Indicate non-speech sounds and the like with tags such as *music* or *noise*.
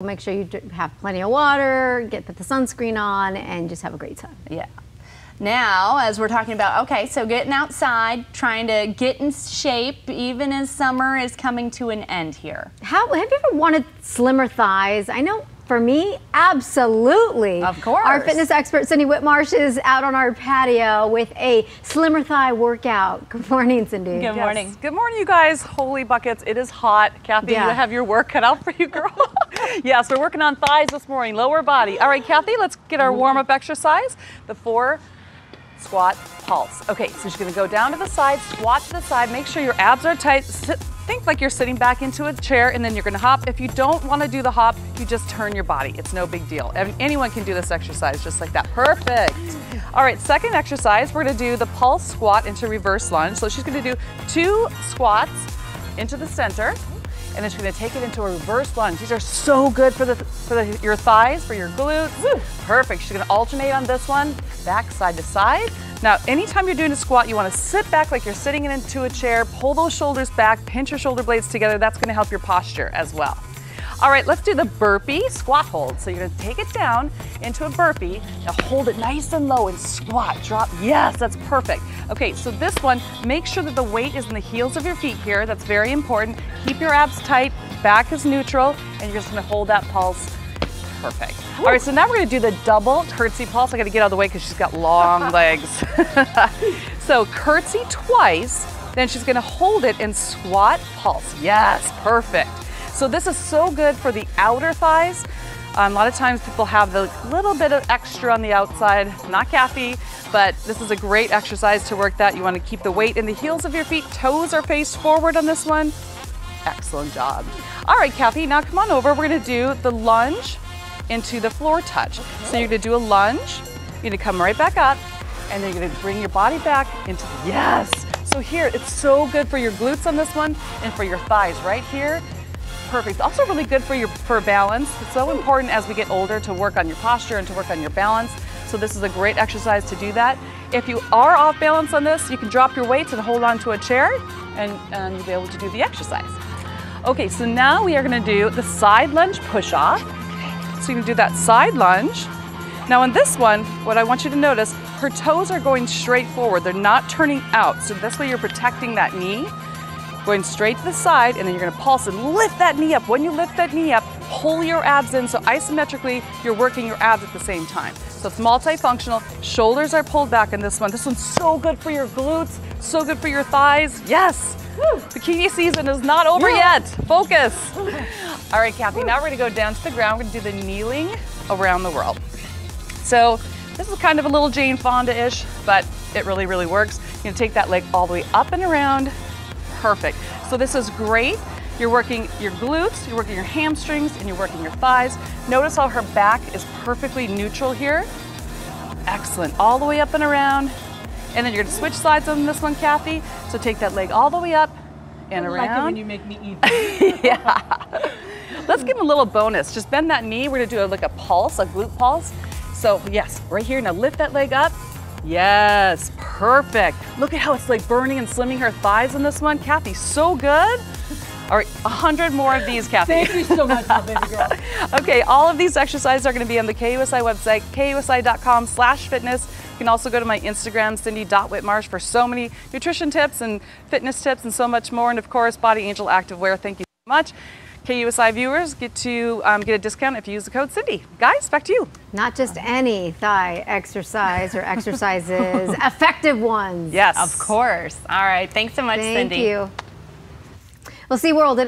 Make sure you have plenty of water, get put the sunscreen on, and just have a great time. Yeah. Now, as we're talking about, okay, so getting outside, trying to get in shape, even as summer is coming to an end here. How have you ever wanted slimmer thighs? I know for me, absolutely. Of course. Our fitness expert, Cindy Whitmarsh, is out on our patio with a slimmer thigh workout. Good morning, Cindy. Good Yes. morning. Good morning, you guys. Holy buckets. It is hot. Kathy, Yeah. you have your work cut out for you, girl. *laughs* yes, we're working on thighs this morning, lower body. All right, Kathy, let's get our warm up exercise. The four squat pulse. Okay, so you're gonna go down to the side, squat to the side, make sure your abs are tight. Sit, think like you're sitting back into a chair and then you're gonna hop. If you don't wanna do the hop, you just turn your body. It's no big deal. Ev- Anyone can do this exercise just like that. Perfect. All right, second exercise, we're gonna do the pulse squat into reverse lunge. So she's gonna do two squats into the center and then she's gonna take it into a reverse lunge. These are so good for the for the, your thighs, for your glutes. Perfect. She's gonna alternate on this one, back side to side. Now, anytime you're doing a squat, you wanna sit back like you're sitting into a chair, pull those shoulders back, pinch your shoulder blades together. That's gonna help your posture as well. All right, let's do the burpee squat hold. So you're gonna take it down into a burpee. Now hold it nice and low and squat, drop. Yes, that's perfect. Okay, so this one, make sure that the weight is in the heels of your feet here. That's very important. Keep your abs tight, back is neutral, and you're just gonna hold that pulse. Perfect. All right, so now we're gonna do the double curtsy pulse. I gotta get out of the way because she's got long *laughs* legs. *laughs* so curtsy twice, then she's gonna hold it and squat pulse. Yes, perfect. So this is so good for the outer thighs. Um, a lot of times people have the little bit of extra on the outside, not Kathy, but this is a great exercise to work that. You wanna keep the weight in the heels of your feet, toes are faced forward on this one. Excellent job. All right, Kathy, now come on over. We're gonna do the lunge into the floor touch. So you're gonna do a lunge, you're gonna come right back up, and then you're gonna bring your body back into, the, yes. So here, it's so good for your glutes on this one and for your thighs right here. Perfect. It's also really good for your for balance. It's so important as we get older to work on your posture and to work on your balance. So this is a great exercise to do that. If you are off balance on this, you can drop your weights and hold on to a chair and, and you'll be able to do the exercise. Okay, so now we are gonna do the side lunge push off. So you can do that side lunge. Now on this one, what I want you to notice, her toes are going straight forward. They're not turning out. So this way you're protecting that knee going straight to the side, and then you're gonna pulse and lift that knee up. When you lift that knee up, pull your abs in, so isometrically, you're working your abs at the same time. So it's multifunctional. Shoulders are pulled back in this one. This one's so good for your glutes, so good for your thighs. Yes! Bikini season is not over yet. Focus. *laughs* All right, Kathy, now we're gonna go down to the ground. We're gonna do the kneeling around the world. So this is kind of a little Jane Fonda-ish, but it really, really works. You're gonna take that leg all the way up and around. Perfect. So this is great. You're working your glutes, you're working your hamstrings, and you're working your thighs. Notice how her back is perfectly neutral here. Excellent. All the way up and around. And then you're gonna switch sides on this one, Kathy. So take that leg all the way up and I like it around. when you make me eat. *laughs* yeah. Let's give him a little bonus. Just bend that knee. We're gonna do a, like a pulse, a glute pulse. So yes, right here. Now lift that leg up. Yes, perfect. Look at how it's like burning and slimming her thighs in this one. Kathy, so good. All right, a hundred more of these, Kathy. Thank you so much, my baby girl. *laughs* Okay, all of these exercises are going to be on the KUSI website, kusi.com slash fitness. You can also go to my Instagram, cindy.whitmarsh, for so many nutrition tips and fitness tips and so much more. And of course, Body Angel Activewear. Thank you so much. KUSI viewers get to um, get a discount if you use the code Cindy. Guys, back to you. Not just any thigh exercise or exercises, *laughs* effective ones. Yes. Of course. All right. Thanks so much, Thank Cindy. you. Well, SeaWorld and